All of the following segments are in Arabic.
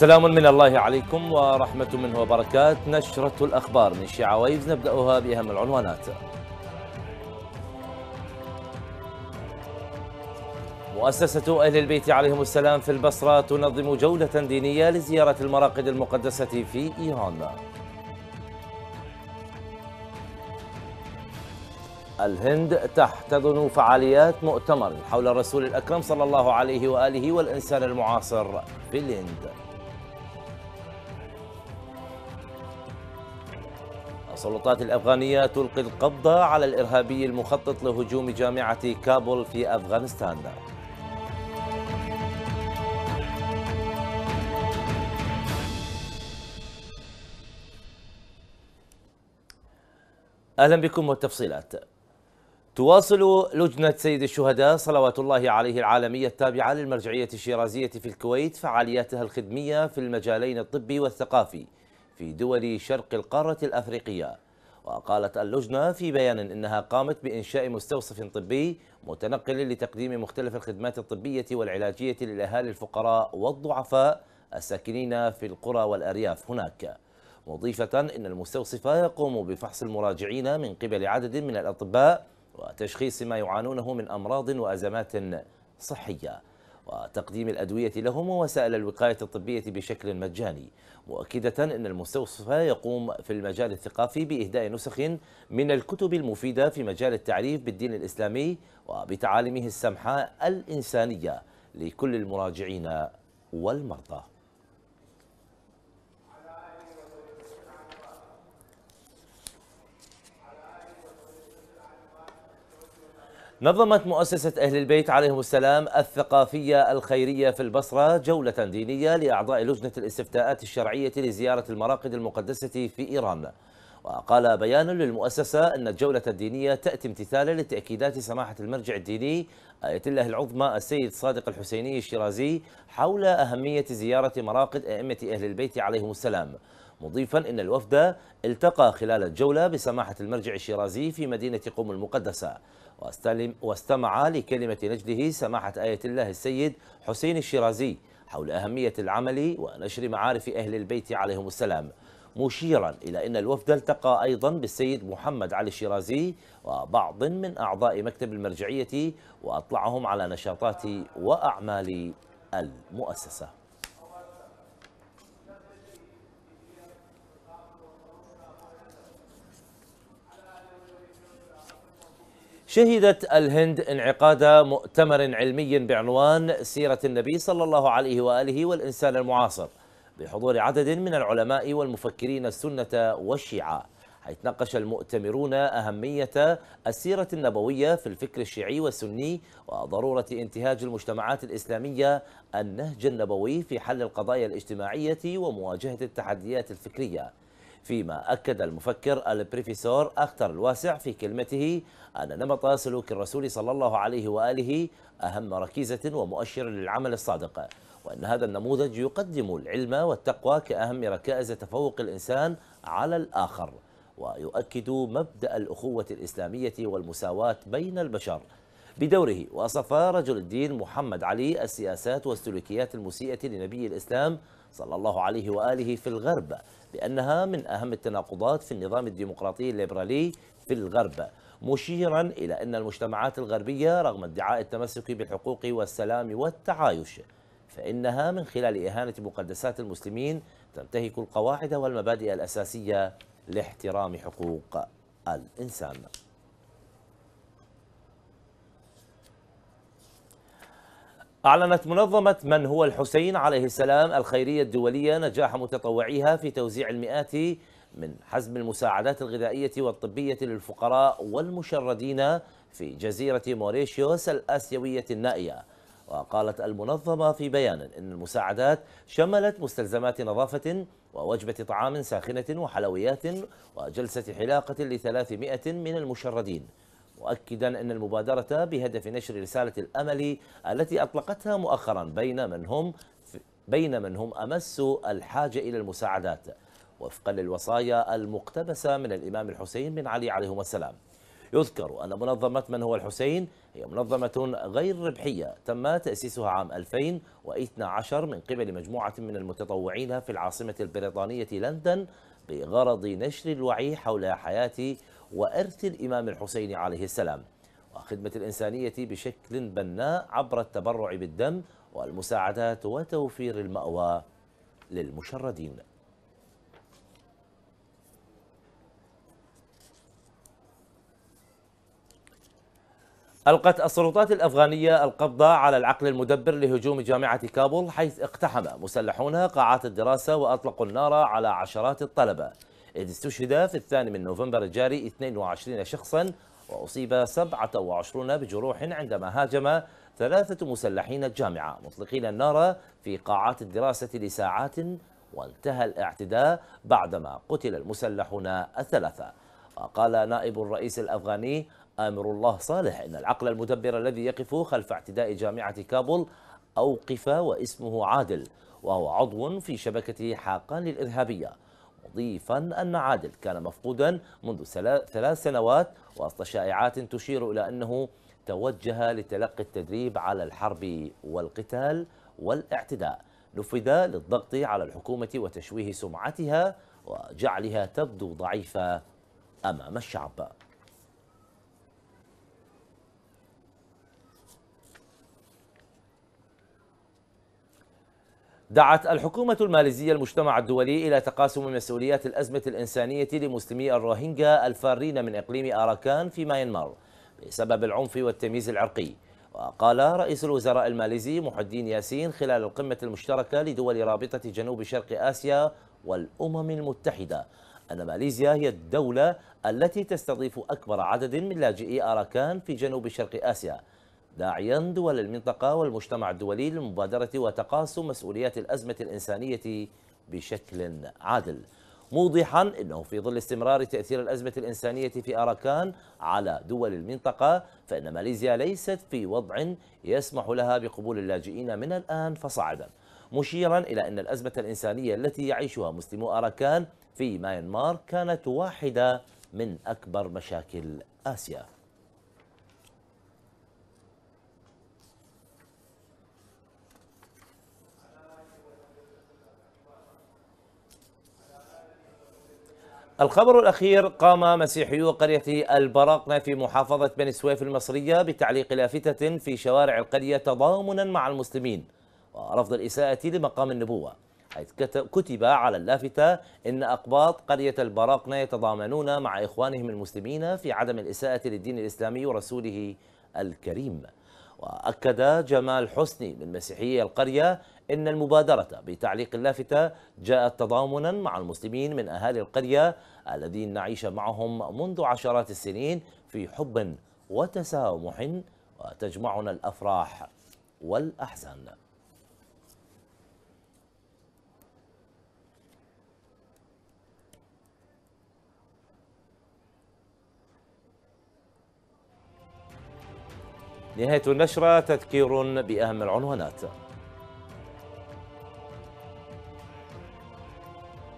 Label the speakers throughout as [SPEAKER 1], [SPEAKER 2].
[SPEAKER 1] سلام من الله عليكم ورحمة منه وبركات. نشرة الأخبار من شيعة ويفز نبدأها بأهم العنوانات. مؤسسة أهل البيت عليهم السلام في البصرة تنظم جولة دينية لزيارة المراقد المقدسة في إيران. الهند تحتضن فعاليات مؤتمر حول الرسول الأكرم صلى الله عليه وآله والإنسان المعاصر في الهند. السلطات الأفغانية تلقي القبض على الإرهابي المخطط لهجوم جامعة كابول في أفغانستان. أهلا بكم والتفصيلات. تواصل لجنة سيد الشهداء صلوات الله عليه العالمية التابعة للمرجعية الشيرازية في الكويت فعالياتها الخدمية في المجالين الطبي والثقافي. في دول شرق القارة الأفريقية. وقالت اللجنة في بيان إنها قامت بإنشاء مستوصف طبي متنقل لتقديم مختلف الخدمات الطبية والعلاجية للأهالي الفقراء والضعفاء الساكنين في القرى والأرياف هناك. مضيفة إن المستوصف يقوم بفحص المراجعين من قبل عدد من الأطباء وتشخيص ما يعانونه من أمراض وأزمات صحية. وتقديم الأدوية لهم ووسائل الوقاية الطبية بشكل مجاني. مؤكدة أن المستوصف يقوم في المجال الثقافي بإهداء نسخ من الكتب المفيدة في مجال التعريف بالدين الإسلامي وبتعاليمه السمحاء الإنسانية لكل المراجعين والمرضى. نظمت مؤسسة أهل البيت عليهم السلام الثقافية الخيرية في البصرة جولة دينية لأعضاء لجنة الاستفتاءات الشرعية لزيارة المراقد المقدسة في إيران. وقال بيان للمؤسسة أن الجولة الدينية تأتي امتثالا لتأكيدات سماحة المرجع الديني آية الله العظمى السيد صادق الحسيني الشيرازي حول أهمية زيارة مراقد أئمة أهل البيت عليهم السلام. مضيفا أن الوفد التقى خلال الجولة بسماحة المرجع الشيرازي في مدينة قم المقدسة واستمع لكلمة نجده سماحة آية الله السيد حسين الشيرازي حول أهمية العمل ونشر معارف أهل البيت عليهم السلام. مشيرا إلى أن الوفد التقى أيضا بالسيد محمد علي الشيرازي وبعض من أعضاء مكتب المرجعية وأطلعهم على نشاطات وأعمال المؤسسة. شهدت الهند انعقاد مؤتمر علمي بعنوان سيرة النبي صلى الله عليه وآله والإنسان المعاصر بحضور عدد من العلماء والمفكرين السنة والشيعة حيث ناقش المؤتمرون أهمية السيرة النبوية في الفكر الشيعي والسني وضرورة انتهاج المجتمعات الإسلامية النهج النبوي في حل القضايا الاجتماعية ومواجهة التحديات الفكرية. فيما أكد المفكر البروفيسور أختر الواسع في كلمته أن نمط سلوك الرسول صلى الله عليه وآله أهم ركيزة ومؤشر للعمل الصادق وأن هذا النموذج يقدم العلم والتقوى كأهم ركائز تفوق الإنسان على الآخر ويؤكد مبدأ الأخوة الإسلامية والمساواة بين البشر. بدوره وصف رجل الدين محمد علي السياسات والسلوكيات المسيئة لنبي الإسلام صلى الله عليه وآله في الغرب بأنها من أهم التناقضات في النظام الديمقراطي الليبرالي في الغرب مشيرا إلى أن المجتمعات الغربية رغم ادعاء التمسك بالحقوق والسلام والتعايش فإنها من خلال إهانة مقدسات المسلمين تنتهك القواعد والمبادئ الأساسية لاحترام حقوق الإنسان. أعلنت منظمة من هو الحسين عليه السلام الخيرية الدولية نجاح متطوعيها في توزيع المئات من حزم المساعدات الغذائية والطبية للفقراء والمشردين في جزيرة موريشيوس الآسيوية النائية. وقالت المنظمة في بيان أن المساعدات شملت مستلزمات نظافة ووجبة طعام ساخنة وحلويات وجلسة حلاقة لثلاثمائة من المشردين. مؤكدا أن المبادرة بهدف نشر رسالة الأمل التي أطلقتها مؤخرا بين من هم بين من هم أمس الحاجة إلى المساعدات. وفقا للوصايا المقتبسة من الإمام الحسين بن علي عليهما السلام يذكر أن منظمة من هو الحسين هي منظمة غير ربحية تم تأسيسها عام 2012 من قبل مجموعة من المتطوعين في العاصمة البريطانية لندن بغرض نشر الوعي حول حياة وإرث الإمام الحسين عليه السلام وخدمة الإنسانية بشكل بناء عبر التبرع بالدم والمساعدات وتوفير المأوى للمشردين. ألقت السلطات الأفغانية القبضة على العقل المدبر لهجوم جامعة كابول حيث اقتحم مسلحون قاعات الدراسة وأطلقوا النار على عشرات الطلبة. إذ استشهد في الثاني من نوفمبر الجاري 22 شخصا وأصيب 27 بجروح عندما هاجم ثلاثة مسلحين الجامعة مطلقين النار في قاعات الدراسة لساعات وانتهى الاعتداء بعدما قتل المسلحون الثلاثة. وقال نائب الرئيس الأفغاني آمر الله صالح إن العقل المدبر الذي يقف خلف اعتداء جامعة كابول أوقف واسمه عادل وهو عضو في شبكة حاقان الإرهابية مضيفا أن عادل كان مفقودا منذ ثلاث سنوات وسط شائعات تشير إلى أنه توجه لتلقي التدريب على الحرب والقتال والاعتداء. نفذ للضغط على الحكومة وتشويه سمعتها وجعلها تبدو ضعيفة أمام الشعب. دعت الحكومة الماليزية المجتمع الدولي إلى تقاسم مسؤوليات الأزمة الإنسانية لمسلمي الروهينجا الفارين من إقليم أراكان في ماينمار بسبب العنف والتمييز العرقي. وقال رئيس الوزراء الماليزي محي الدين ياسين خلال القمة المشتركة لدول رابطة جنوب شرق آسيا والأمم المتحدة أن ماليزيا هي الدولة التي تستضيف أكبر عدد من لاجئي أراكان في جنوب شرق آسيا. داعيا دول المنطقة والمجتمع الدولي للمبادرة وتقاسم مسؤوليات الأزمة الإنسانية بشكل عادل. موضحا أنه في ظل استمرار تأثير الأزمة الإنسانية في أراكان على دول المنطقة فإن ماليزيا ليست في وضع يسمح لها بقبول اللاجئين من الآن فصاعدا. مشيرا إلى أن الأزمة الإنسانية التي يعيشها مسلمو أراكان في ماينمار كانت واحدة من أكبر مشاكل آسيا. الخبر الأخير قام مسيحيو قرية البراقنة في محافظة بني سويف المصرية بتعليق لافتة في شوارع القرية تضامنا مع المسلمين. ورفض الإساءة لمقام النبوة حيث كتب على اللافتة إن أقباط قرية البراقنة يتضامنون مع إخوانهم المسلمين في عدم الإساءة للدين الإسلامي ورسوله الكريم. وأكد جمال حسني من مسيحيي القرية إن المبادرة بتعليق اللافتة جاءت تضامنا مع المسلمين من أهالي القرية الذين نعيش معهم منذ عشرات السنين في حب وتسامح وتجمعنا الأفراح والأحزان. نهاية النشرة تذكير بأهم العنوانات.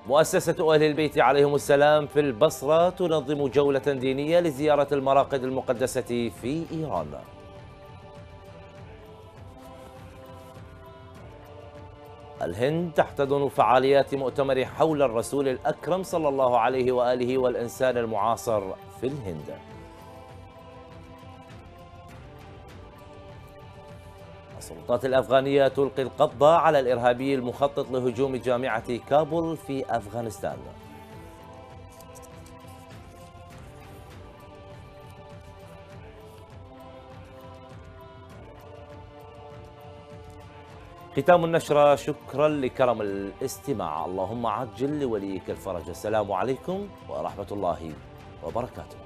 [SPEAKER 1] مؤسسة أهل البيت عليهم السلام في البصرة تنظم جولة دينية لزيارة المراقد المقدسة في إيران. الهند تحتضن فعاليات مؤتمر حول الرسول الأكرم صلى الله عليه وآله والإنسان المعاصر في الهند. السلطات الأفغانية تلقي القبض على الإرهابي المخطط لهجوم جامعة كابول في أفغانستان. ختام النشرة شكرا لكرم الاستماع. اللهم عجل لوليك الفرج. السلام عليكم ورحمة الله وبركاته.